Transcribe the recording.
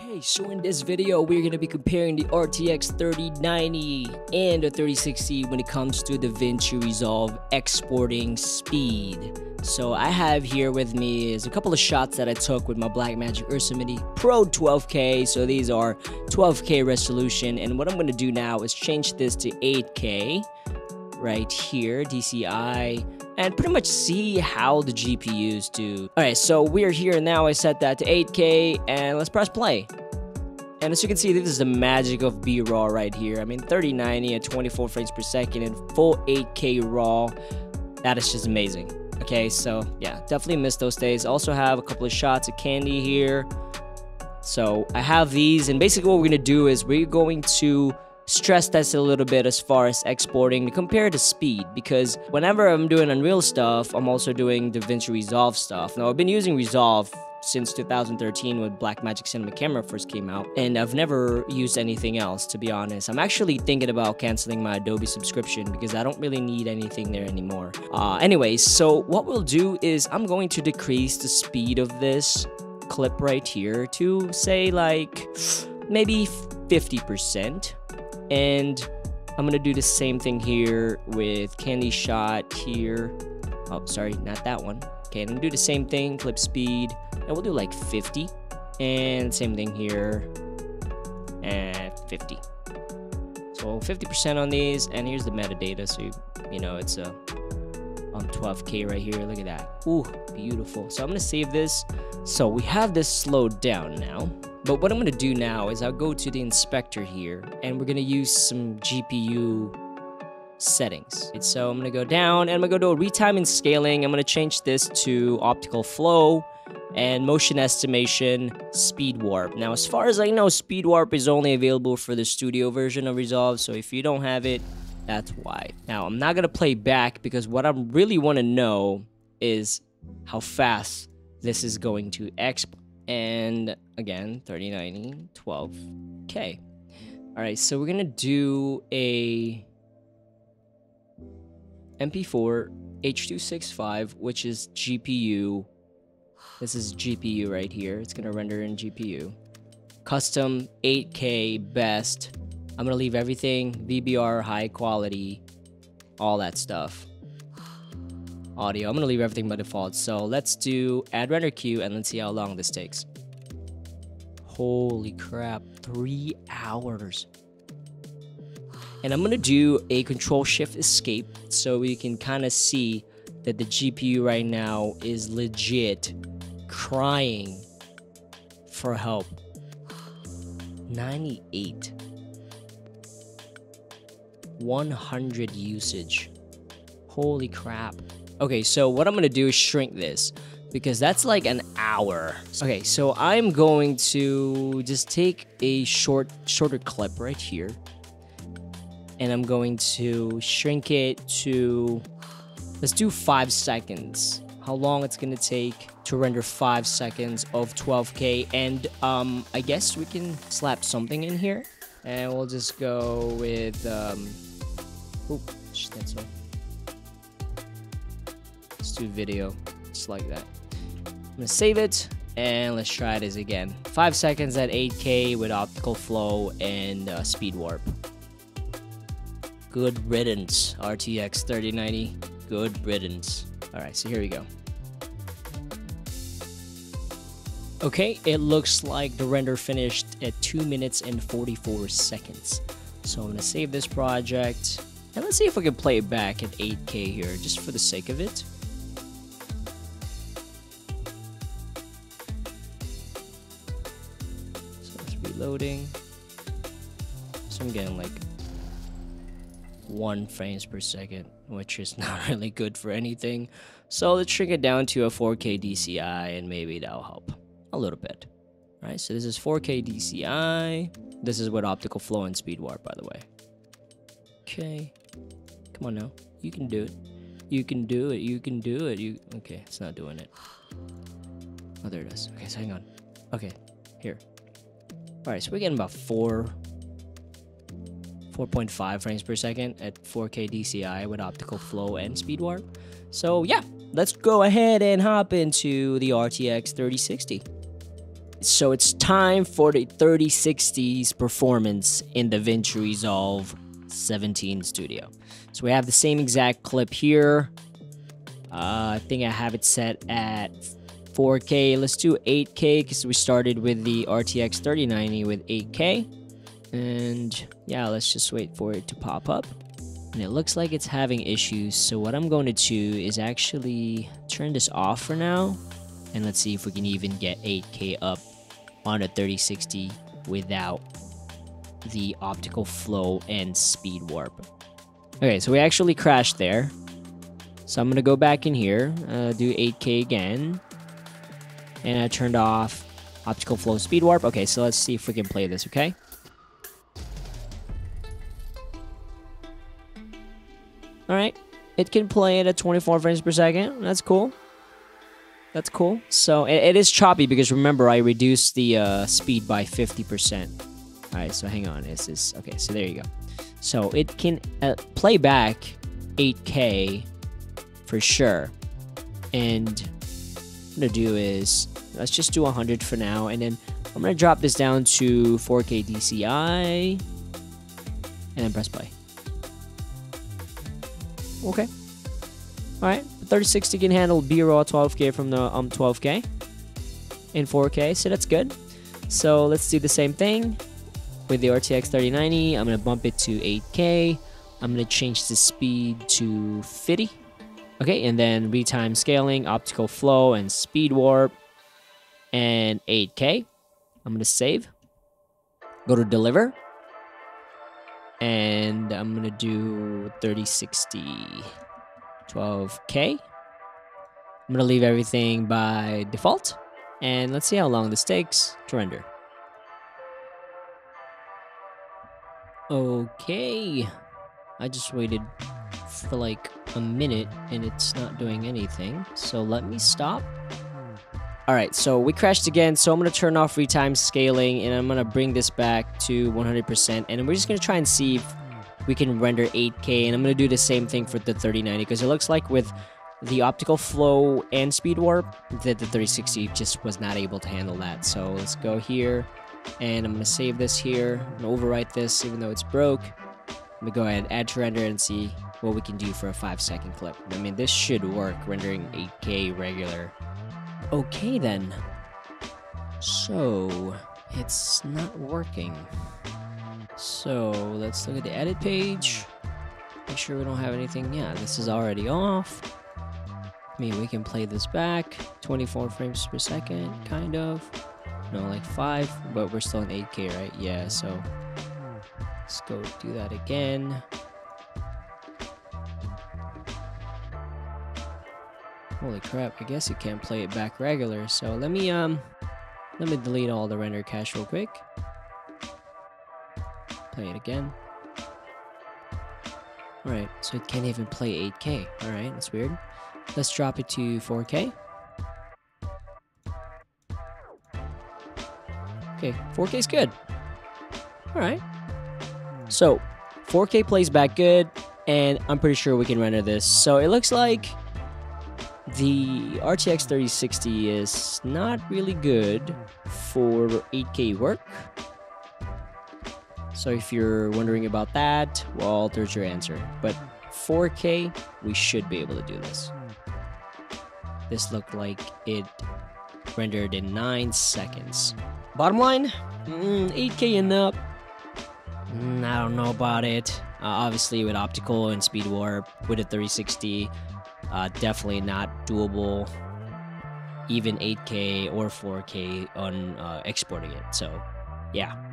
Okay, so in this video, we're going to be comparing the RTX 3090 and the 3060 when it comes to the DaVinci Resolve exporting speed. So I have here with me is a couple of shots that I took with my Blackmagic Ursa Mini Pro 12K. So these are 12K resolution. And what I'm going to do now is change this to 8K right here, DCI, and pretty much see how the GPUs do. All right, so we're here now. I set that to 8K and let's press play. And as you can see, this is the magic of B-RAW right here. I mean, 3090 at 24 frames per second and full 8K RAW. That is just amazing. Okay, so yeah, definitely miss those days. Also have a couple of shots of candy here. So I have these, and basically what we're gonna do is we're going to stress test a little bit as far as exporting compared to speed because whenever I'm doing Unreal stuff, I'm also doing DaVinci Resolve stuff. Now I've been using Resolve since 2013 when Blackmagic Cinema Camera first came out and I've never used anything else to be honest. I'm actually thinking about canceling my Adobe subscription because I don't really need anything there anymore. Uh, anyways, so what we'll do is I'm going to decrease the speed of this clip right here to say like maybe 50% and I'm gonna do the same thing here with candy shot here. Oh, sorry, not that one. Okay, I'm gonna do the same thing, clip speed, and we'll do like 50. And same thing here, at 50. So 50% on these, and here's the metadata. So, you, you know, it's a on 12K right here. Look at that. Ooh, beautiful. So I'm gonna save this. So we have this slowed down now. But what I'm to do now is I'll go to the inspector here and we're to use some GPU settings. So I'm to go down and I'm to go to retime and scaling. I'm to change this to optical flow and motion estimation speed warp. Now, as far as I know, speed warp is only available for the studio version of Resolve. So if you don't have it, that's why. Now, I'm not to play back because what I really want to know is how fast this is going to export and again 3090 12k all right so we're gonna do a mp4 h265 which is gpu this is gpu right here. It's gonna render in gpu custom 8k best. I'm gonna leave everything vbr high quality all that stuff audio. I'm to leave everything by default. So let's do add render queue and let's see how long this takes. Holy crap, three hours. And I'm to do a control shift escape so we can kind of see that the GPU right now is legit crying for help. 98. 100 usage. Holy crap. Okay, so what I'm gonna do is shrink this because that's like an hour. Okay, so I'm going to just take a short, shorter clip right here. And I'm going to shrink it to, let's do five seconds. How long it's gonna take to render five seconds of 12K. And um, I guess we can slap something in here. And we'll just go with, um, that's all to video, just like that. I'm gonna save it and let's try this again. Five seconds at 8K with optical flow and uh, speed warp. Good riddance, RTX 3090. Good riddance. All right, so here we go. Okay, it looks like the render finished at 2 minutes and 44 seconds. So I'm gonna save this project. And let's see if we can play it back at 8K here, just for the sake of it. Loading. So I'm getting like one frames per second, which is not really good for anything. So let's shrink it down to a 4K DCI and maybe that'll help a little bit. All right, so this is 4K DCI. This is what optical flow and speed warp, by the way. Okay, come on now, you can do it. You can do it. You can do it. You okay? It's not doing it. Oh, there it is. Okay, so hang on. Okay, here. Alright, so we're getting about 4 4.5 frames per second at 4K DCI with optical flow and speed warp. So yeah, let's go ahead and hop into the RTX 3060. so it's time for the 3060's performance in the DaVinci Resolve 17 Studio. So we have the same exact clip here. Uh, I think I have it set at 4K. Let's do 8K because we started with the RTX 3090 with 8K. And yeah, let's just wait for it to pop up. And it looks like it's having issues. So what I'm going to do is actually turn this off for now. And let's see if we can even get 8K up on a 3060 without the optical flow and speed warp. Okay, so we actually crashed there. So I'm going to go back in here, uh, do 8K again. And I turned off optical flow speed warp. Okay, so let's see if we can play this, okay? Alright, it can play it at 24 frames per second. That's cool. That's cool. So it, it is choppy because remember I reduced the uh, speed by 50%. Alright, so hang on. This is okay. So there you go. So it can uh, play back 8K for sure. And I'm gonna do is let's just do 100 for now, and then I'm gonna drop this down to 4K DCI, and then press play. Okay. All right. 3060 can handle B-raw 12K from the um 12K in 4K, so that's good. So let's do the same thing with the RTX 3090. I'm gonna bump it to 8K. I'm gonna change the speed to 50. Okay, and then retime scaling, optical flow, and speed warp, and 8K. I'm gonna save. Go to deliver. And I'm gonna do 3060 12K. I'm gonna leave everything by default. And let's see how long this takes to render. Okay. I just waited for like a minute and it's not doing anything. So let me stop. Alright, so we crashed again, so I'm to turn off retime scaling and I'm to bring this back to 100% and we're just to try and see if we can render 8K and I'm to do the same thing for the 3090 because it looks like with the optical flow and speed warp that the 3060 just was not able to handle that. So let's go here and I'm to save this here and overwrite this even though it's broke. Let me go ahead, and add to render and see what we can do for a 5 second clip. I mean, this should work, rendering 8K regular. Okay then. So, it's not working. So, let's look at the edit page. Make sure we don't have anything. Yeah, this is already off. I mean, we can play this back. 24 frames per second, kind of. No, like 5, but we're still in 8K, right? Yeah, so let's go do that again. Holy crap, I guess you can't play it back regular. So let me um let me delete all the render cache real quick. Play it again. Alright, so it can't even play 8K. Alright, that's weird. Let's drop it to 4K. Okay, 4K is good. Alright. So, 4K plays back good, and I'm pretty sure we can render this. So it looks like the RTX 3060 is not really good for 8K work. So if you're wondering about that, well, there's your answer. But 4K, we should be able to do this. This looked like it rendered in 9 seconds. Bottom line, mm, 8K and up. Mm, I don't know about it. Uh, obviously, with optical and speed warp, with a 360, uh, definitely not doable, even 8K or 4K on uh, exporting it. So, yeah.